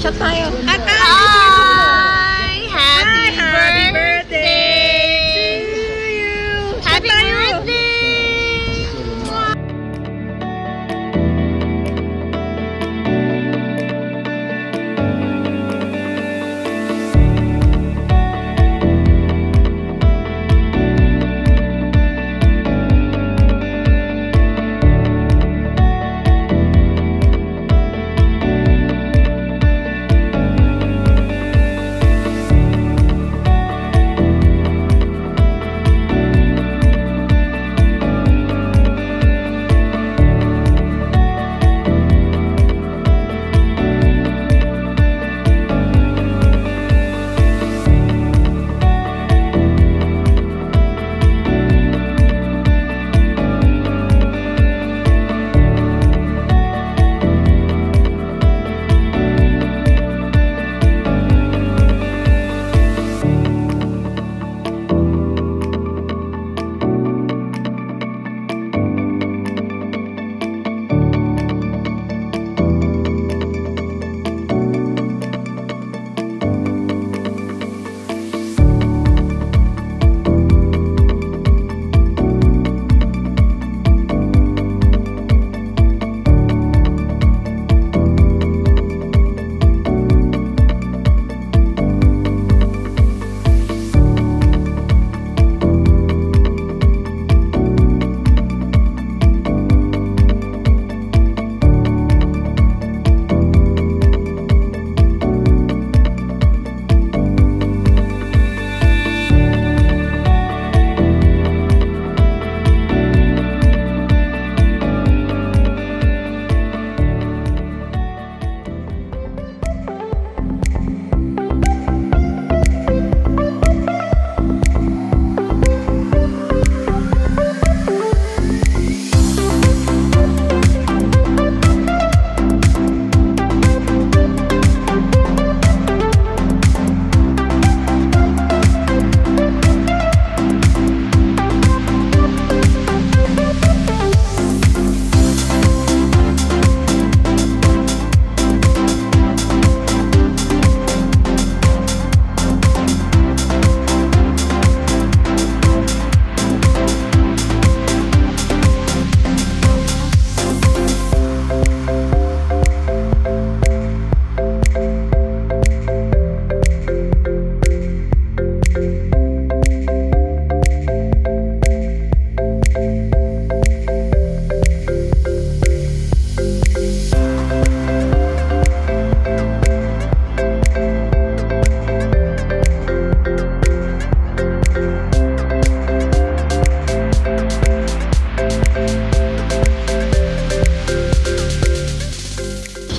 Shot tayo. At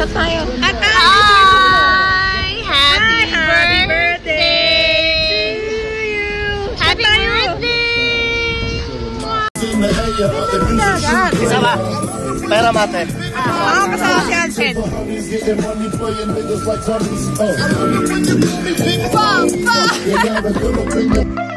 Shot tayo. At Hi! Happy, happy birthday! to you. Happy birthday! Isa ba? Pera mate. Oo, kasama si Alfred. Bang! Bang!